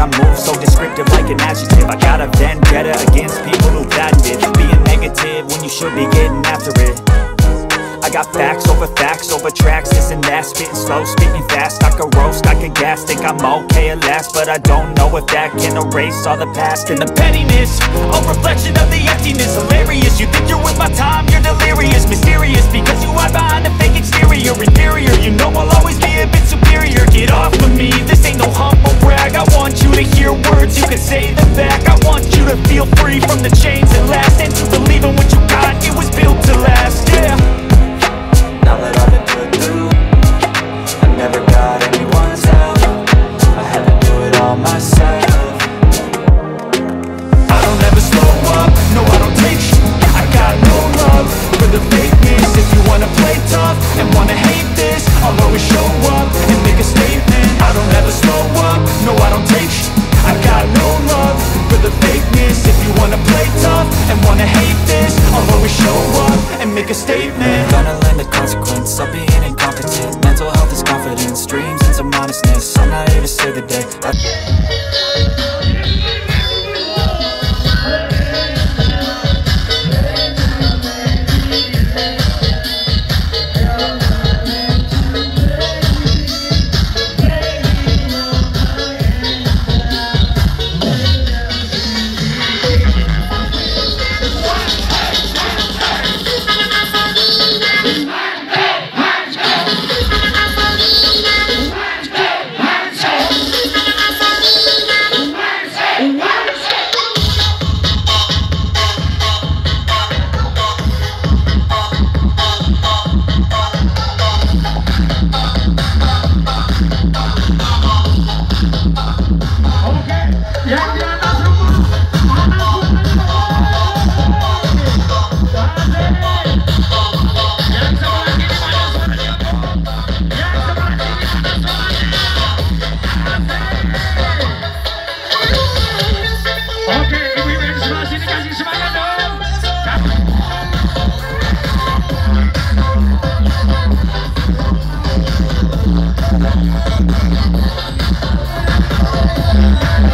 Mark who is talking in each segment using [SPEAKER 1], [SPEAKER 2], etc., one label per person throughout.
[SPEAKER 1] I move so descriptive like an adjective. I got a vendetta against people who patented Being negative when you should be getting after it. I got facts over facts over tracks, this and that. Spitting slow, spitting fast, I could roast, I could gas. Think I'm okay at last, but I don't know if that can erase all the past. And the pettiness, a reflection of the emptiness. Hilarious, you think you're worth my time, you're delirious. Mysterious, because you hide behind a fake exterior. Inferior, you know I'll always be a bit superior. Get off of me, this say make a statement.
[SPEAKER 2] Gonna learn the consequence of being incompetent. Mental health is confidence, dreams and some honestness I'm not here to save the day. I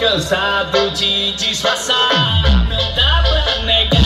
[SPEAKER 3] cansado de disfarçar, não dá pra negar.